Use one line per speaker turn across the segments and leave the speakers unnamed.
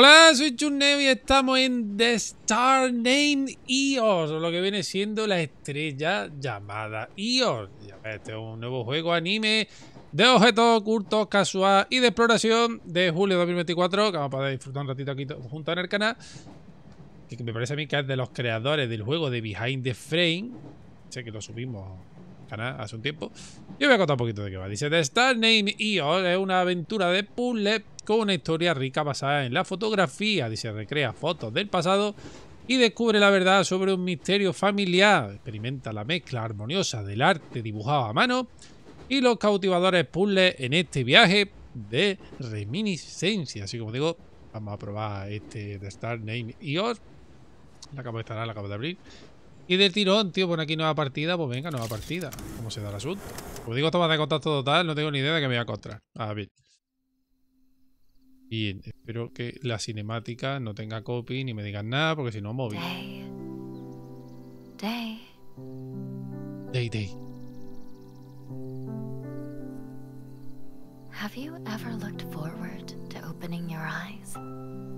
Hola, soy Churneo y estamos en The Star Name EOS, lo que viene siendo la estrella llamada EOS. Este es un nuevo juego anime de objetos ocultos, casual y de exploración de julio de 2024, que vamos a poder disfrutar un ratito aquí junto en el canal. Que me parece a mí que es de los creadores del juego de Behind the Frame. Sé que lo subimos al canal hace un tiempo. Yo voy a contar un poquito de qué va. Dice, The Star Name EOS es una aventura de puzzle con una historia rica basada en la fotografía. Dice, recrea fotos del pasado y descubre la verdad sobre un misterio familiar. Experimenta la mezcla armoniosa del arte dibujado a mano y los cautivadores puzzles en este viaje de reminiscencia. Así como digo, vamos a probar este de Star Name EOS. La acabo de instalar, la acabo de abrir. Y de tirón, tío, pone aquí nueva partida. Pues venga, nueva partida. ¿Cómo se da el asunto? Como digo, toma de contacto total. No tengo ni idea de que me voy a encontrar. A ver. Bien, espero que la cinemática no tenga copy ni me digan nada, porque si no, móvil.
Day.
Day, day.
Have you ever looked forward to opening your eyes?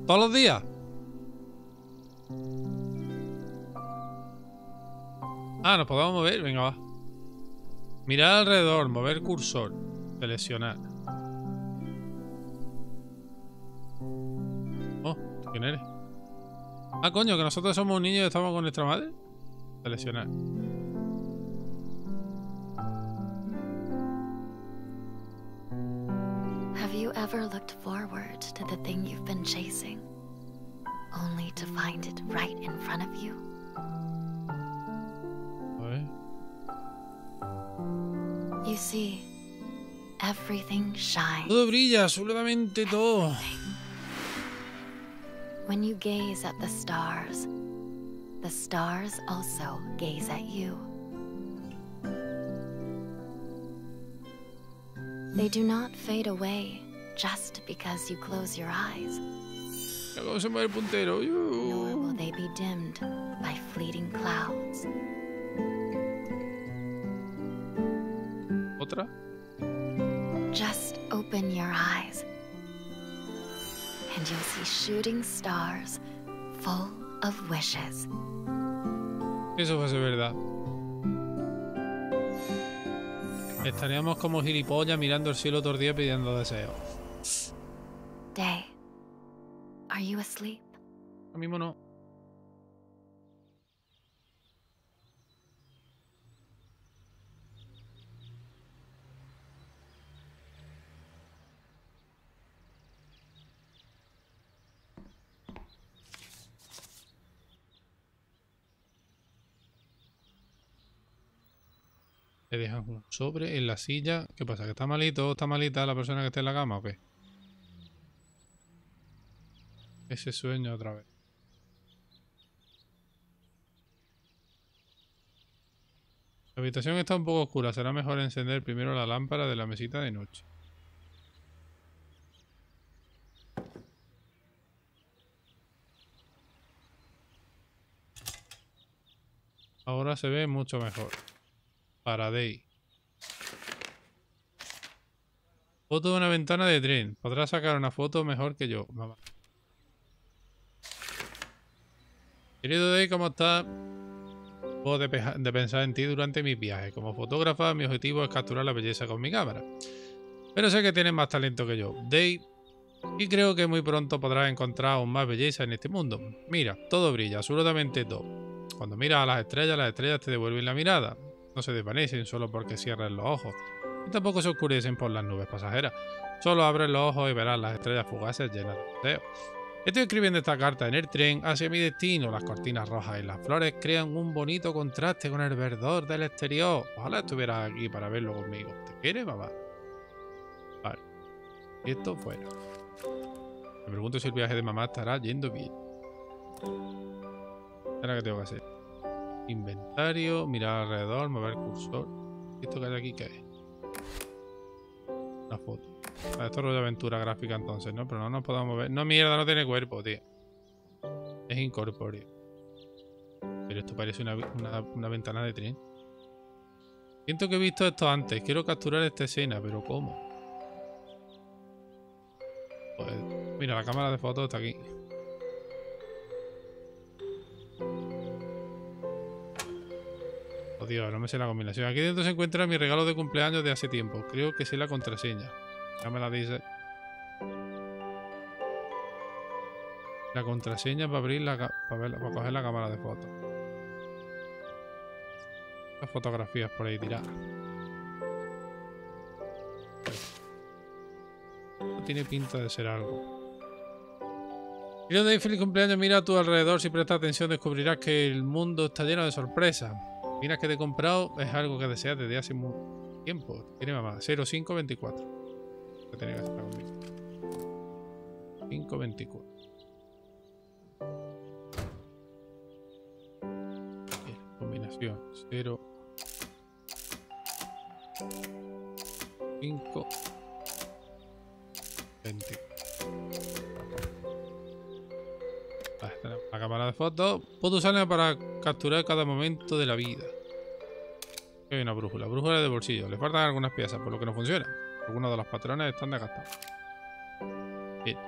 ¿Todos los días? Ah, nos podemos mover. Venga, va. Mirar alrededor, mover cursor. Seleccionar. ¿Quién eres? Ah, coño, que nosotros somos un niño y estamos con nuestra madre. Seleccionar.
Have you ever looked forward to the thing you've been chasing, only to find it right in front of you?
A ver.
You see, everything shines.
Todo brilla, absolutamente todo.
When you gaze at the stars, the stars also gaze at you. They do not fade away just because you close your eyes,
Mira cómo se el puntero.
nor will they be dimmed by fleeting clouds.
Otra.
Just open your eyes, and you'll see shooting stars full of wishes.
Eso ser verdad. Estaríamos como gilipollas mirando el cielo todo el día pidiendo deseos.
Day, are you asleep?
Ahora mismo no. Le dejan un sobre en la silla. ¿Qué pasa? ¿Que está malito? ¿Está malita la persona que está en la cama o qué? Ese sueño otra vez. La habitación está un poco oscura. Será mejor encender primero la lámpara de la mesita de noche. Ahora se ve mucho mejor. Para Day. Foto de una ventana de tren. Podrás sacar una foto mejor que yo, mamá. Querido Day, ¿cómo estás? Puedo de pensar en ti durante mis viajes. Como fotógrafa, mi objetivo es capturar la belleza con mi cámara. Pero sé que tienes más talento que yo, Day. Y creo que muy pronto podrás encontrar aún más belleza en este mundo. Mira, todo brilla, absolutamente todo. Cuando miras a las estrellas, las estrellas te devuelven la mirada. No se desvanecen solo porque cierres los ojos. Y tampoco se oscurecen por las nubes pasajeras. Solo abres los ojos y verás las estrellas fugaces llenas de deseos. Estoy escribiendo esta carta en el tren hacia mi destino. Las cortinas rojas y las flores crean un bonito contraste con el verdor del exterior. Ojalá estuvieras aquí para verlo conmigo. ¿Te quieres, mamá? Vale. Y esto fuera. Me pregunto si el viaje de mamá estará yendo bien. Ahora tengo que hacer. Inventario, mirar alrededor, mover cursor. ¿Esto que hay aquí qué es? Una foto. Esto es rollo aventura gráfica entonces, ¿no? Pero no nos podemos mover. No, mierda, no tiene cuerpo, tío. Es incorpóreo. Pero esto parece una, una- una ventana de tren. Siento que he visto esto antes. Quiero capturar esta escena, pero ¿cómo? Pues Mira, la cámara de fotos está aquí. Dios, no me sé la combinación. Aquí dentro se encuentra mi regalo de cumpleaños de hace tiempo. Creo que sé la contraseña. Ya me la dice. La contraseña para abrir la para, para coger la cámara de fotos. Las fotografías por ahí tiradas. No tiene pinta de ser algo. Y donde feliz cumpleaños, mira a tu alrededor, si prestas atención descubrirás que el mundo está lleno de sorpresas. Mira que te he comprado, es algo que deseas desde hace mucho tiempo. Tiene mamá, 0524. Que tiene que estar conmigo. 524. combinación 0 5 20 la cámara de fotos. Puedo usarla para capturar cada momento de la vida. Hay una brújula. Brújula de bolsillo. Le faltan algunas piezas, por lo que no funciona. Algunos de los patrones están desgastados. Bien.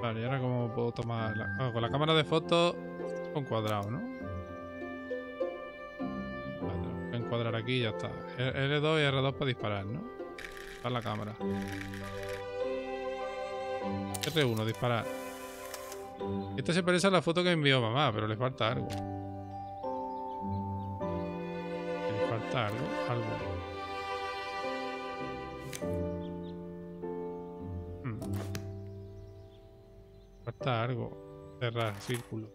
Vale, y ahora cómo puedo tomar... La... Ah, con la cámara de fotos con cuadrado, ¿no? Vale, encuadrar aquí y ya está. R2 y R2 para disparar, ¿no? Para la cámara. R1, disparar. Esta se parece a la foto que envió mamá, pero le falta algo. Le falta algo, algo. Hmm. Falta algo. Cerrar, círculo.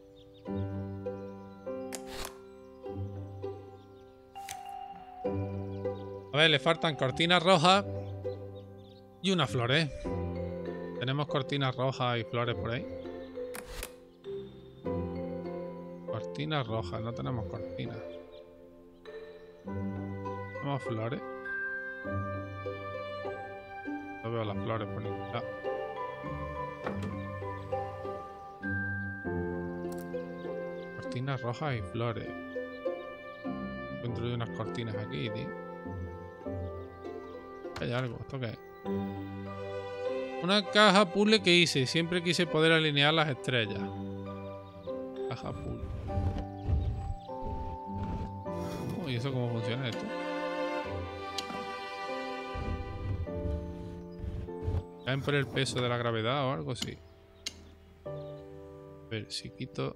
A ver, le faltan cortinas rojas y unas flores. Tenemos cortinas rojas y flores por ahí. Cortinas rojas, no tenemos cortinas. Tenemos flores. No veo las flores por ningún lado. Cortinas rojas y flores. Encuentro unas cortinas aquí, tío. Hay algo, ¿esto qué es? Una caja puzzle que hice. Siempre quise poder alinear las estrellas. Caja puzzle. Cómo funciona esto? ¿Caen por el peso de la gravedad o algo así? A ver, si quito...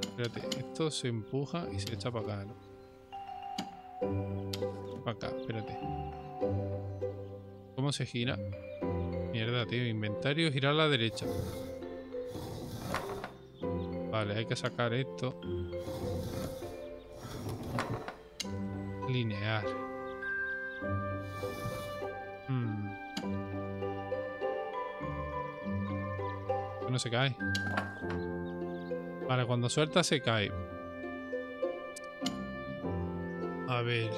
Espérate, esto se empuja y se echa para acá. Para acá, espérate. ¿Cómo se gira? Mierda, tío. Inventario, girar a la derecha. Vale, hay que sacar esto. Lineal. Hmm. No se cae. Vale, cuando suelta se cae. A ver.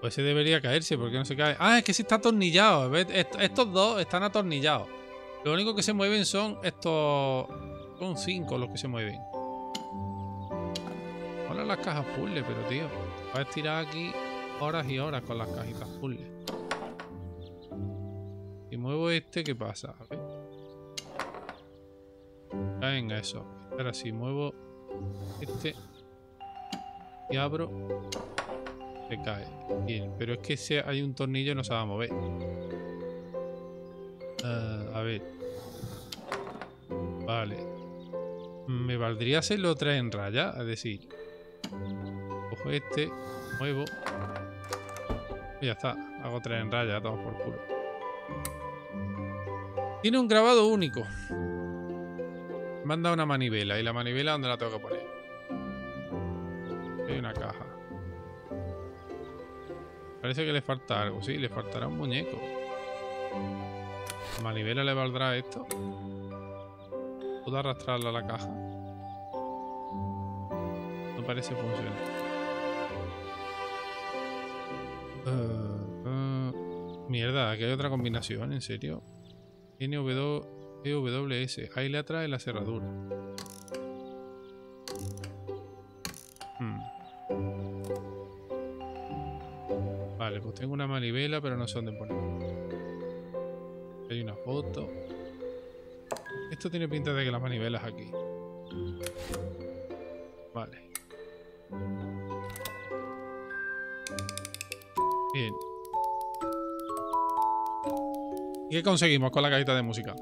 Pues se debería caerse, porque no se cae? Ah, es que se está atornillado. Estos dos están atornillados. Lo único que se mueven son estos... Son cinco los que se mueven las cajas puzzle, pero tío, a estirar aquí horas y horas con las cajitas puzzle. Y muevo este, ¿qué pasa? A ver. Venga, eso. Ahora si muevo este y abro, se cae. Bien, pero es que si hay un tornillo no se va a mover. Uh, a ver. Vale. Me valdría hacerlo otra en raya, es decir, Este, muevo. Y ya está. Hago tres en raya, todo por culo. Tiene un grabado único. Manda una manivela. ¿Y la manivela dónde la tengo que poner? Hay una caja. Parece que le falta algo. Sí, le faltará un muñeco. ¿La manivela le valdrá esto? ¿Puedo arrastrarla a la caja? parece funcionar. Mierda, aquí hay otra combinación, ¿en serio? NWS. Ahí le atrae la cerradura. Hmm. Vale, pues tengo una manivela, pero no sé dónde poner. Hay una foto. Esto tiene pinta de que la manivela es aquí. Vale. Bien. ¿Y qué conseguimos con la cajita de música?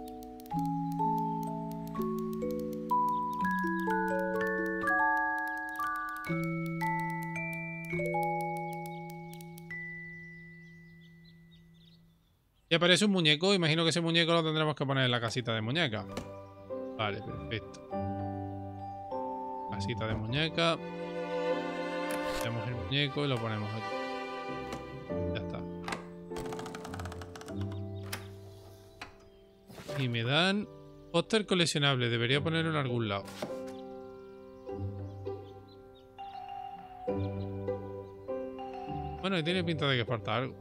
Y aparece un muñeco. Imagino que ese muñeco lo tendremos que poner en la casita de muñeca. Vale, perfecto. Casita de muñeca. Tenemos el muñeco y lo ponemos aquí. Y me dan póster coleccionable. Debería ponerlo en algún lado. Bueno, y tiene pinta de que falta algo.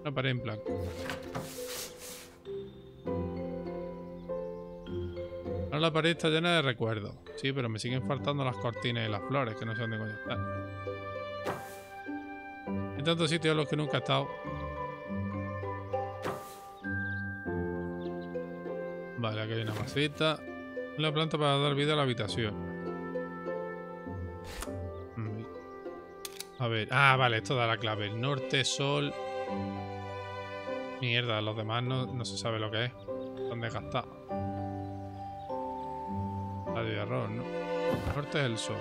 Una pared en blanco. Ahora la pared está llena de recuerdos. Sí, pero me siguen faltando las cortinas y las flores, que no sé dónde coño están. En tantos sitios en los que nunca he estado. Hay una planta para dar vida a la habitación. A ver. Ah, vale, esto da la clave. Norte, sol. Mierda, los demás no, no se sabe lo que es. ¿Dónde gastar? Radio de error, ¿no? Norte es el sol.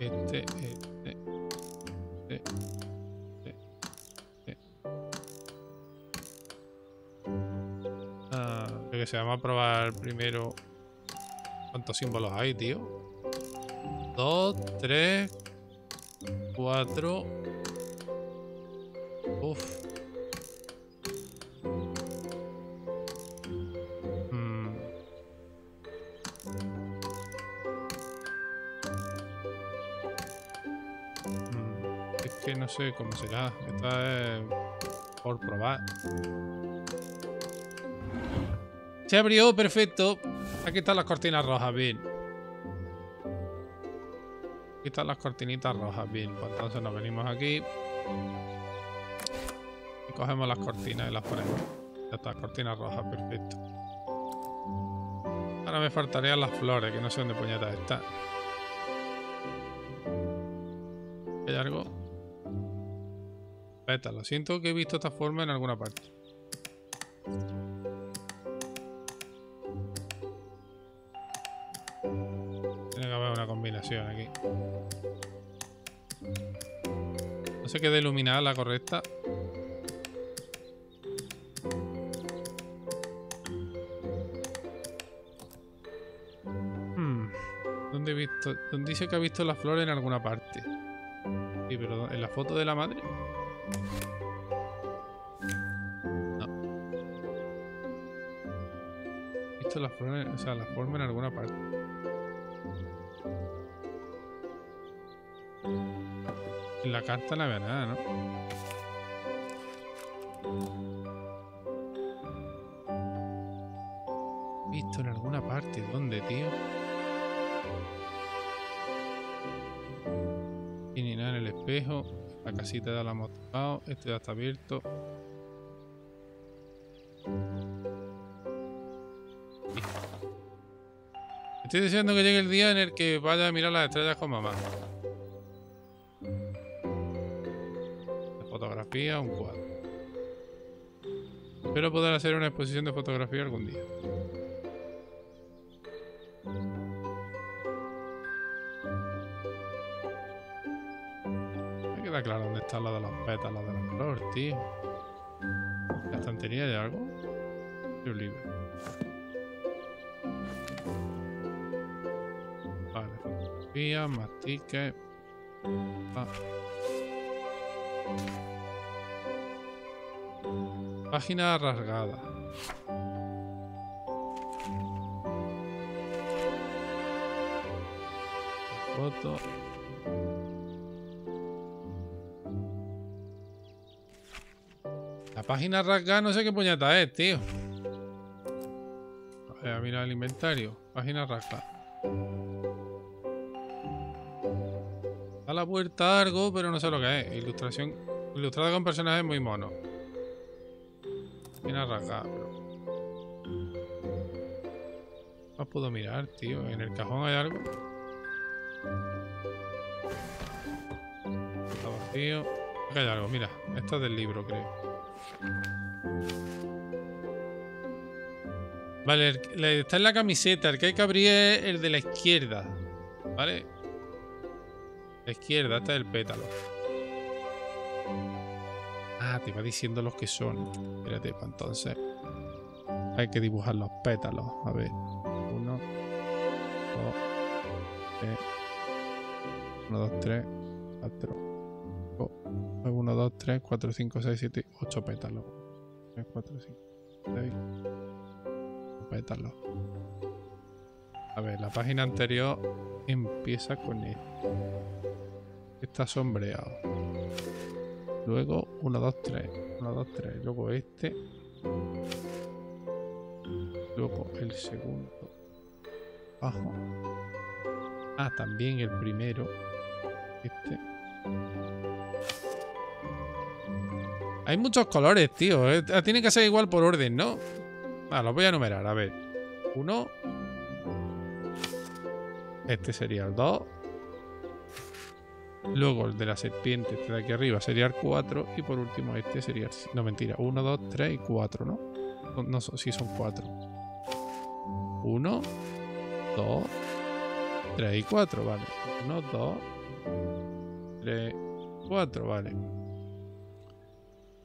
Este, este, que se vamos a probar primero cuántos símbolos hay, tío. Dos, tres, cuatro. Uf. Mm. Mm, Es que no sé cómo será. Esta es por probar. Se abrió, perfecto. Aquí están las cortinas rojas, bien. Aquí están las cortinitas rojas, bien. Pues entonces nos venimos aquí. Y cogemos las cortinas y las ponemos. Ya está, cortinas rojas, perfecto. Ahora me faltarían las flores, que no sé dónde puñetas están. ¿Hay algo? Pétalo. Siento que he visto esta forma en alguna parte. Combinación aquí. No se queda iluminada la correcta. Hmm, ¿Dónde he visto? ¿Dónde dice que ha visto las flores en alguna parte? Sí, pero ¿en la foto de la madre? Las o sea, la forma en alguna parte. La carta había nada, ¿no? Visto en alguna parte. ¿Dónde, tío? Ni nada en el espejo. La casita ya la hemos tocado. Esto ya está abierto. Estoy deseando que llegue el día en el que vaya a mirar las estrellas con mamá. Fotografía, un cuadro. Espero poder hacer una exposición de fotografía algún día. Me queda claro dónde está la de los pétalos de la flor, tío. ¿La estantería de algo? Y un. Vale, fotografía, más tickets. Ah. Página rasgada. Foto. La página rasgada no sé qué puñeta es, tío. A ver, mira el inventario. Página rasgada. A la puerta algo, pero no sé lo que es. Ilustración ilustrada con personajes muy monos. Bien arrancada, pero... No puedo mirar, tío. ¿En el cajón hay algo? Está vacío. Aquí hay algo, mira. Esto es del libro, creo. Vale, está en la camiseta. El que hay que abrir es el de la izquierda. ¿Vale? La izquierda, este es el pétalo. Te iba diciendo los que son. Espérate, pues entonces. Hay que dibujar los pétalos. A ver. Uno, dos, tres. Uno, dos, tres, cuatro. Uno, dos, tres, cuatro, cinco, seis, siete, ocho pétalos. Tres, cuatro, cinco, seis. pétalos. A ver, la página anterior empieza con esto. Está sombreado. Luego 1, 2, 3. 1, 2, 3. Luego este. Luego el segundo. Abajo. Ah, también el primero. Este. Hay muchos colores, tío. eh. Tiene que ser igual por orden, ¿no? Ah, los voy a enumerar. A ver. Uno. Este sería el 2. Luego el de la serpiente, este de aquí arriba, sería el 4. Y por último este sería el... No, mentira. 1, 2, 3 y 4, ¿no? No, no sí son 4. 1, 2, 3 y 4, vale. 1, 2, 3, 4, vale.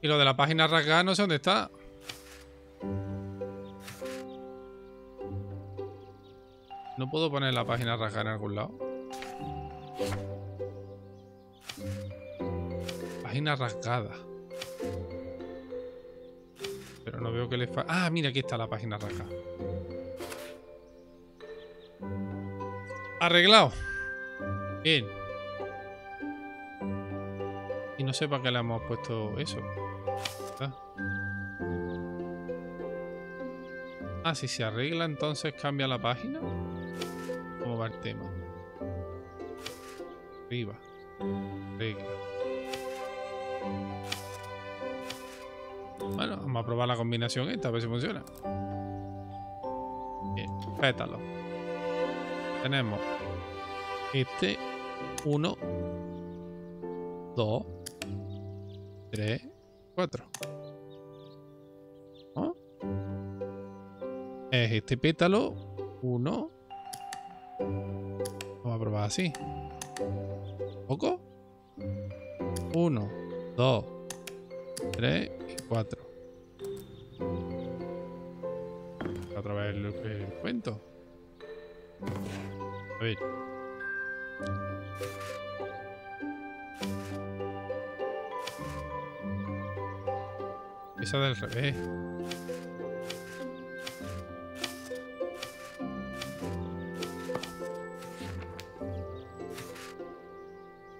Y lo de la página rasgada no sé dónde está. No puedo poner la página rasgada en algún lado. Página rasgada. Pero no veo que le fa... Ah, mira, aquí está la página rasgada. Arreglado. Bien. Y no sé para qué le hemos puesto eso. ¿verdad? Ah, si se arregla entonces cambia la página. ¿Cómo va el tema? Arriba. Arregla. Bueno, vamos a probar la combinación esta, a ver si funciona. Bien, pétalo. Tenemos este, uno, dos, tres, cuatro. ¿No? Es este pétalo, uno. Vamos a probar así. ¿Poco? Uno, dos, tres y cuatro. Otra vez el, el cuento. A ver. Esa del revés.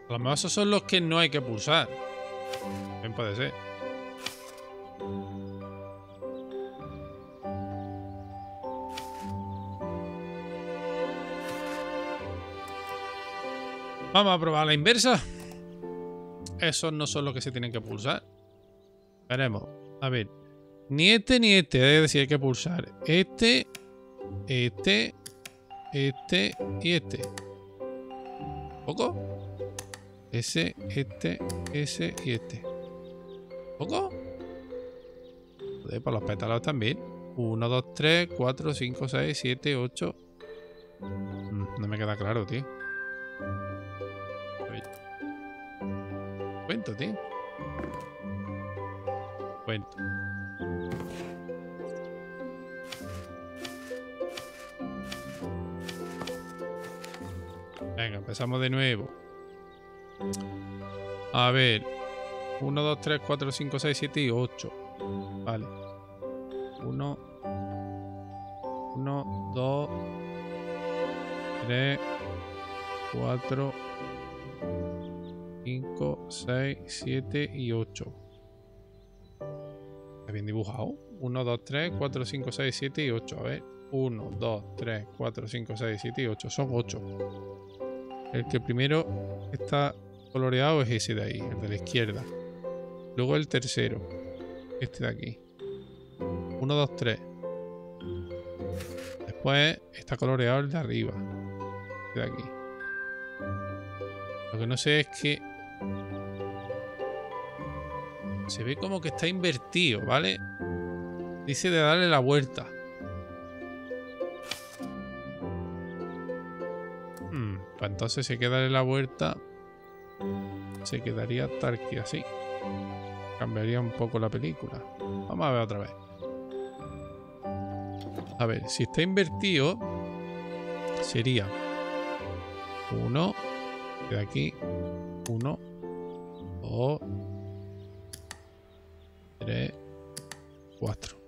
A lo mejor esos son los que no hay que pulsar. Bien puede ser. Vamos a probar la inversa. Esos no son los que se tienen que pulsar. Veremos. A ver. Ni este ni este. Es decir, hay que pulsar. Este, este, este y este. ¿Poco? Ese, este, ese y este. ¿Poco? Joder, para los pétalos también. 1, 2, 3, 4, 5, 6, 7, 8. No me queda claro, tío. Cuento, tío. Cuento. Venga, empezamos de nuevo. A ver. 1, 2, 3, 4, 5, 6, 7 y 8. Vale. 1. 1, 2, 3, 4, 5, 6, 7 y 8. ¿Está bien dibujado? 1, 2, 3, 4, 5, 6, 7 y 8. A ver. 1, 2, 3, 4, 5, 6, 7 y 8. Son 8. El que primero está coloreado es ese de ahí, el de la izquierda. Luego el tercero, este de aquí. 1, 2, 3. Después está coloreado el de arriba. Este de aquí. Lo que no sé es que... Se ve como que está invertido, ¿vale? Dice de darle la vuelta. Pues entonces se queda darle la vuelta. Se quedaría tal que así. Cambiaría un poco la película. Vamos a ver otra vez. A ver, si está invertido, sería uno de aquí, uno, dos, 4.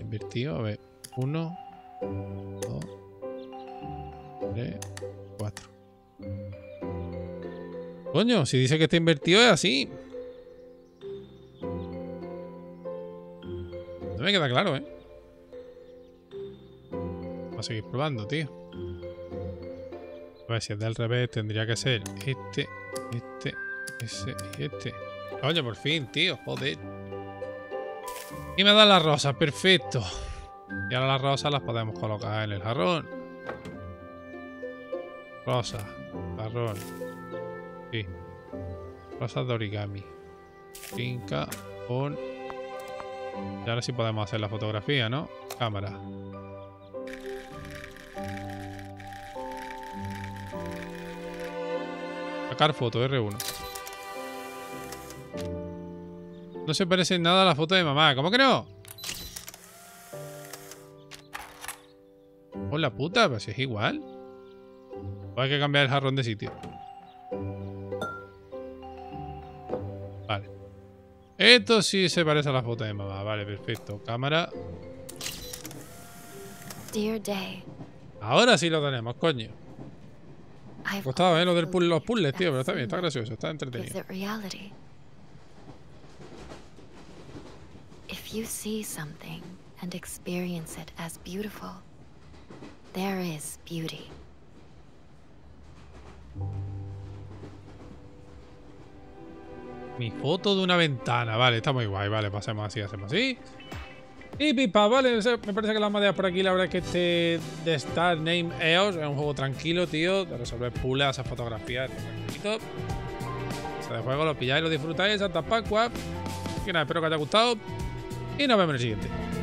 Invertido, a ver. 1, 2, 3, 4. Coño, si dice que está invertido es así. No me queda claro, ¿eh? Vamos a seguir probando, tío. A ver, si es del revés, tendría que ser este, este, ese y este. Coño, por fin, tío, joder. Y me dan las rosas, perfecto. Y ahora las rosas las podemos colocar en el jarrón. Rosa, jarrón. Sí. Rosas de origami. Finca, on. Y ahora sí podemos hacer la fotografía, ¿no? Cámara. Sacar foto, R1. No se parece en nada a la foto de mamá. ¿Cómo que no? Hola puta, pues si es igual. O hay que cambiar el jarrón de sitio. Vale. Esto sí se parece a la foto de mamá. Vale, perfecto. Cámara.
Dear Day,
Ahora sí lo tenemos, coño. Costaba, ¿eh? Lo puzzle, los puzzles, tío. Pero está bien, está gracioso, está entretenido.
it reality? If you see something and experience it as beautiful, there is beauty.
Mi foto de una ventana. Vale, está muy guay. Vale, pasemos así, hacemos así. Y pipa, vale. Me parece que las maderas por aquí. La verdad es que este de Star Name EOS es un juego tranquilo, tío. De resolver puzzles, hacer fotografías. tranquilito. Juego, lo pilláis, lo disfrutáis. Santa Pascua. Y nada, espero que os haya gustado. Y nos vemos en el siguiente.